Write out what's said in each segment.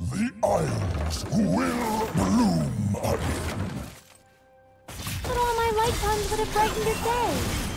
The Isles will bloom again. But all my light puns would have brightened your day.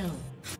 Kill.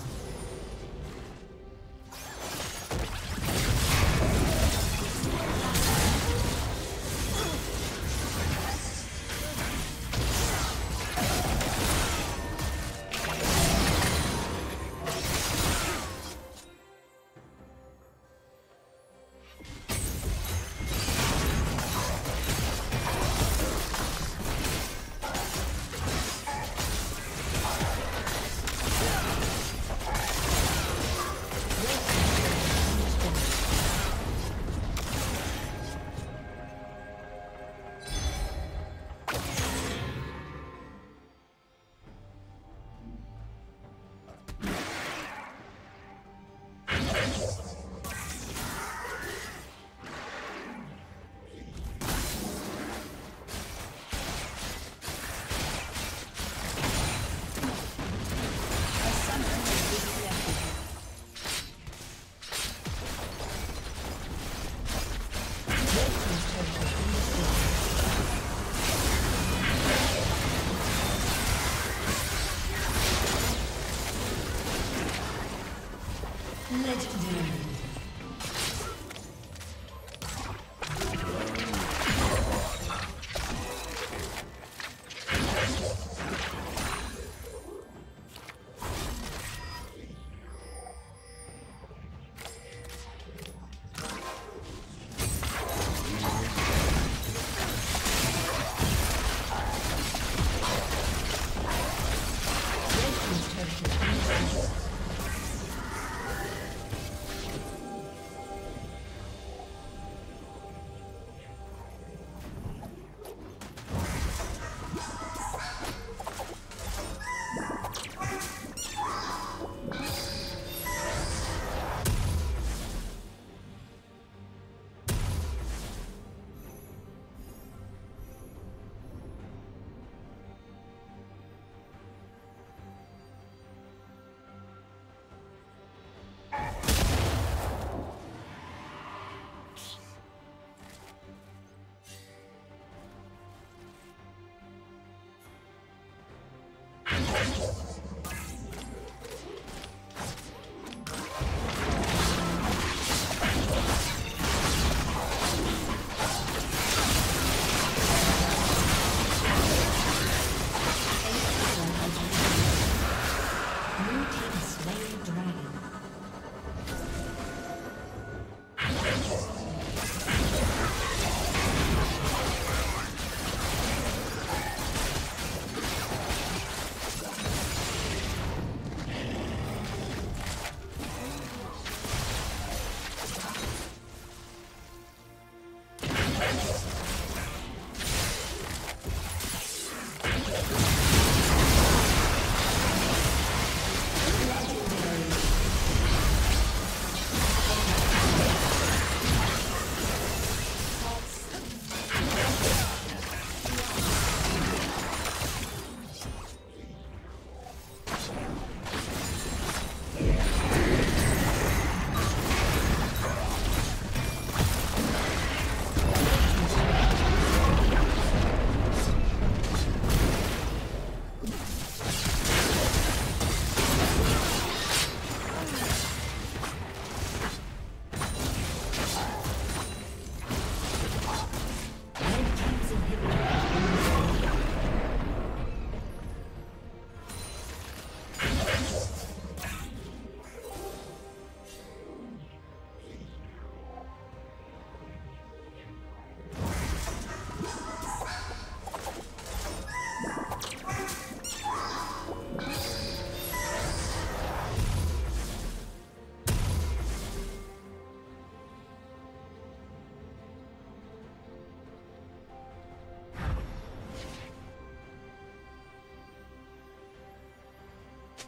slain.